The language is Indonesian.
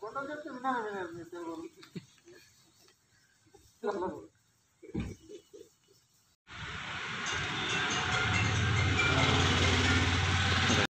కొండలు చెప్తే విన్నాను విన్నాను మీ తెలుగు Gracias.